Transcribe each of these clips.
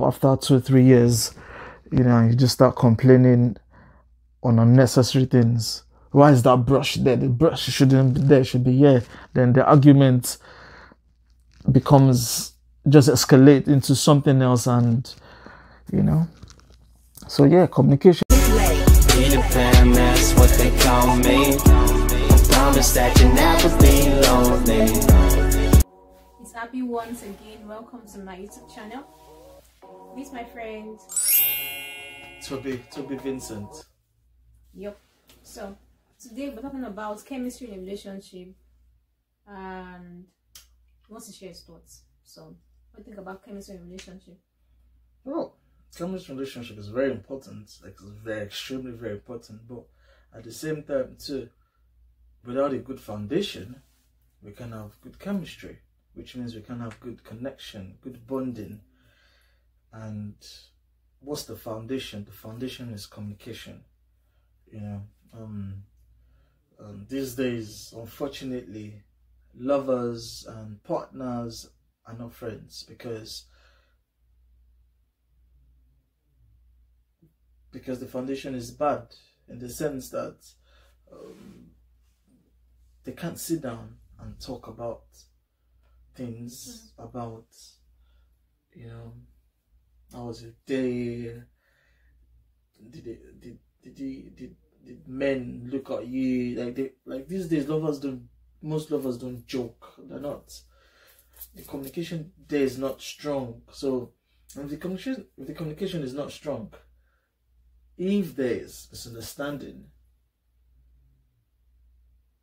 after two or three years, you know, you just start complaining on unnecessary things. Why is that brush there? The brush shouldn't be there, should be here. Then the argument becomes just escalate into something else and you know. So yeah, communication. It's Abbie once again. Welcome to my YouTube channel. This my friend. Toby, Toby Vincent. Yep. So today we're talking about chemistry in a relationship, and he wants to share his thoughts. So, what do you think about chemistry in a relationship? Well, chemistry relationship is very important. Like it's very extremely very important. But at the same time too, without a good foundation, we can have good chemistry, which means we can have good connection, good bonding. And what's the foundation? The foundation is communication. You know, um, um these days, unfortunately, lovers and partners are not friends because because the foundation is bad in the sense that um, they can't sit down and talk about things mm. about you know how was day did did did, did, did, did men look at you like they like these days lovers don't most lovers don't joke they're not the communication there is not strong so if the communication if the communication is not strong if there is misunderstanding,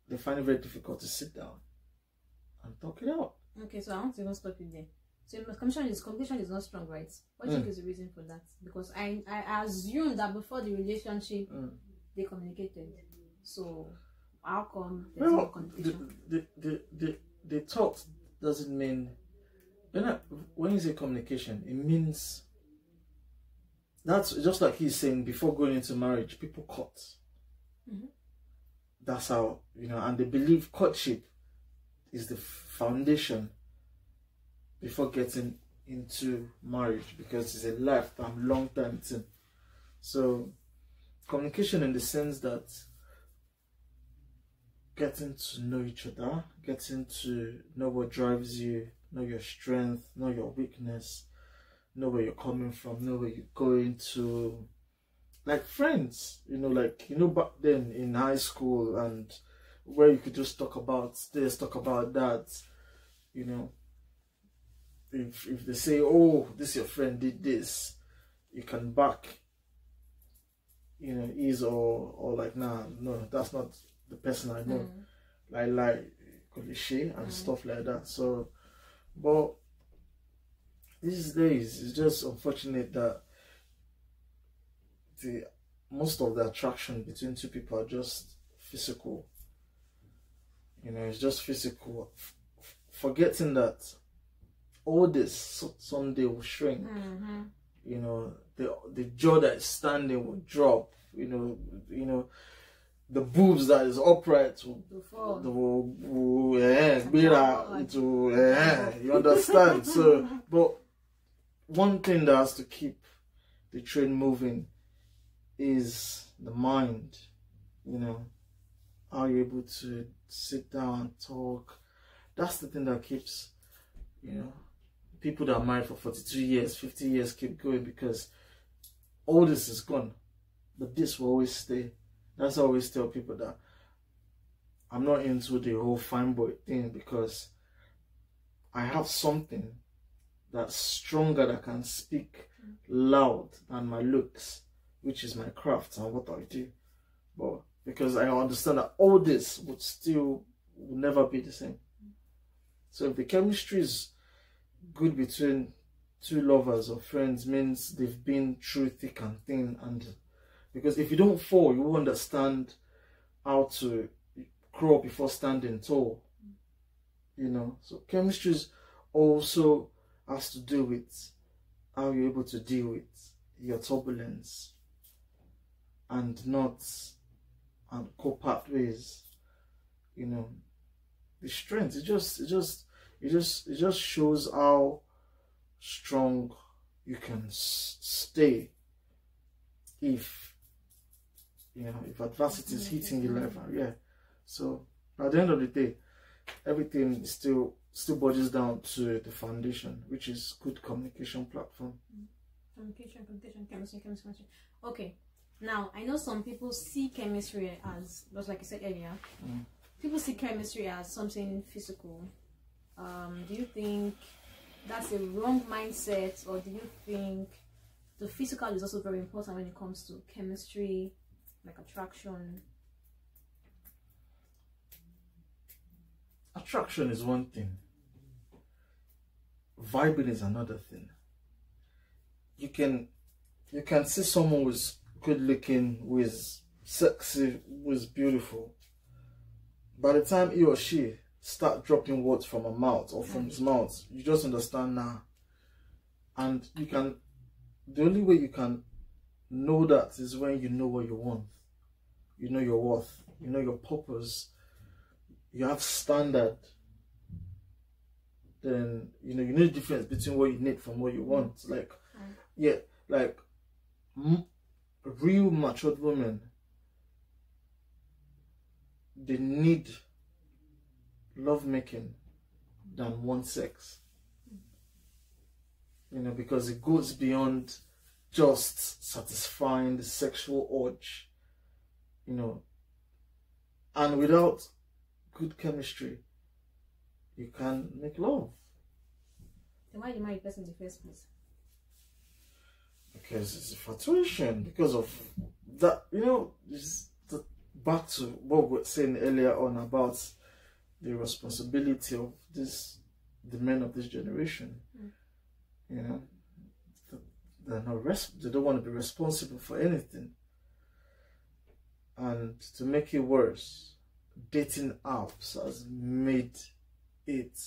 they find it very difficult to sit down and talk it out. Okay, so I want to even stop you there. So communication is communication is not strong, right? What do you mm. think is the reason for that? Because I I assume that before the relationship mm. they communicated. So how come there's well, no communication? The, the, the, the, talk doesn't mean when, I, when you say communication, it means that's just like he's saying before going into marriage, people cut. Mm-hmm. That's how, you know, and they believe courtship is the foundation before getting into marriage because it's a lifetime, long time thing. So, communication in the sense that getting to know each other, getting to know what drives you, know your strength, know your weakness, know where you're coming from, know where you're going to. Like friends, you know, like, you know, back then in high school and where you could just talk about this, talk about that, you know. If, if they say, oh, this your friend did this, you can back, you know, is or, or like, nah, no, that's not the person I know. Mm. Like, like, cliche and mm. stuff like that. So, but these days it's just unfortunate that the most of the attraction between two people are just physical you know it's just physical forgetting that all this someday will shrink mm-hmm. you know the the jaw that is standing will drop you know you know the boobs that is upright will, will, will, will eh, be that to eh, you understand so but one thing that has to keep the train moving is the mind. You know, are you able to sit down and talk? That's the thing that keeps, you know, people that are married for 42 years, 50 years keep going because all this is gone. But this will always stay. That's I always tell people that I'm not into the whole fine boy thing because I have something that's stronger that can speak loud than my looks, which is my craft and what I do. But because I understand that all this would still will never be the same. So if the chemistry is good between two lovers or friends means they've been through thick and thin and because if you don't fall you won't understand how to crawl before standing tall you know. So chemistry is also has to do with how you're able to deal with your turbulence and not and co-pathways you know the strength. It just it just it just it just shows how strong you can s- stay if you know if adversity is hitting you left and yeah. So at the end of the day, everything still still boils down to the foundation, which is good communication platform. Communication, communication, chemistry, chemistry, chemistry. Okay. Now I know some people see chemistry as just like I said earlier. Mm. People see chemistry as something physical. Um, do you think that's a wrong mindset, or do you think the physical is also very important when it comes to chemistry, like attraction? Attraction is one thing. Vibing is another thing. You can you can see someone who's good looking, who is sexy, who is beautiful. By the time he or she start dropping words from her mouth or from his mouth, you just understand now. And you can the only way you can know that is when you know what you want. You know your worth. You know your purpose. You have standard. Then you know you know the difference between what you need from what you want. Like, yeah, like m- real matured women. They need lovemaking than one sex. You know, because it goes beyond just satisfying the sexual urge. You know, and without good chemistry, you can make love Then why you marry a person in the first place? because it's infatuation because of that. You know, the, back to what we were saying earlier on about the responsibility of this, the men of this generation. Mm. You know, they're not res- they don't want to be responsible for anything. And to make it worse, dating apps has made it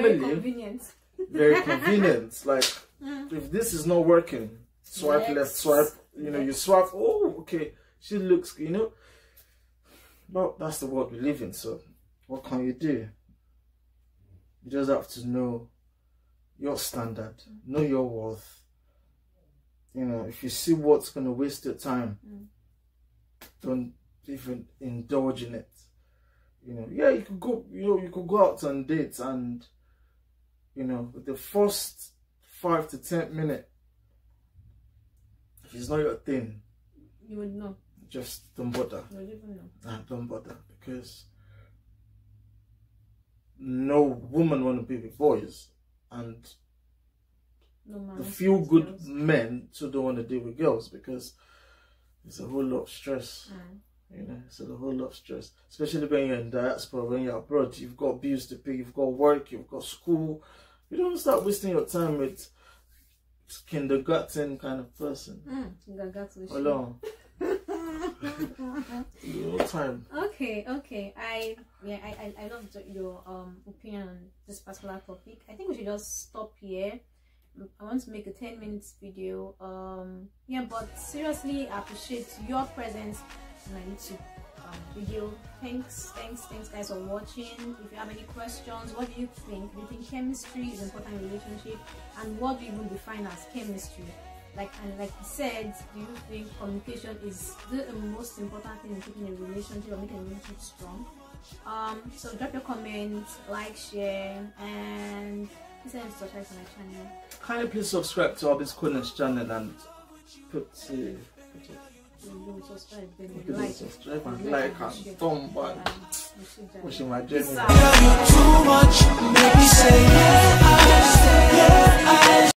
Very convenient. very convenient. Like mm. if this is not working, swipe Next. left, swipe. You know, you swipe. Oh, okay, she looks. You know, well, that's the world we live in. So, what can you do? You just have to know your standard, know your worth. You know, if you see what's gonna waste your time, don't even indulge in it. You know, yeah, you could go. You know, you could go out on dates and you know, with the first five to ten minute, if it's not your thing, You would know. just don't bother. You would even know. Nah, don't bother because no woman want to be with boys, and No man. the few good girls. men too don't want to deal with girls because it's a whole lot of stress. Mm. You know, it's a whole lot of stress, especially when you're in diaspora, when you're abroad. You've got bills to pay, you've got work, you've got school. You don't start wasting your time with kindergarten kind of person. Mm. You got- got to the time. Okay, okay. I yeah, I I, I love your um opinion on this particular topic. I think we should just stop here. I want to make a 10 minutes video. Um yeah, but seriously I appreciate your presence in my YouTube um, video. Thanks, thanks, thanks guys for watching. If you have any questions, what do you think? Do you think chemistry is important in relationship? And what do you even define as chemistry? like and like you said do you think communication is the most important thing in keeping a relationship or making a relationship strong? Um so drop your comments like share and please subscribe to my channel. Kindly please subscribe to Abbie's Corner channel and put uh, Subscribe, like, subscribe and like and thumb and Pushing um, my journey.